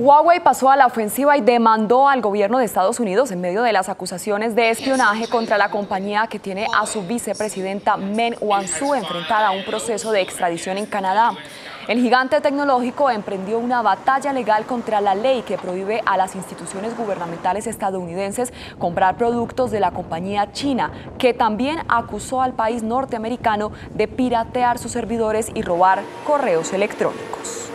Huawei pasó a la ofensiva y demandó al gobierno de Estados Unidos en medio de las acusaciones de espionaje contra la compañía que tiene a su vicepresidenta Meng Wanzhou enfrentada a un proceso de extradición en Canadá. El gigante tecnológico emprendió una batalla legal contra la ley que prohíbe a las instituciones gubernamentales estadounidenses comprar productos de la compañía china, que también acusó al país norteamericano de piratear sus servidores y robar correos electrónicos.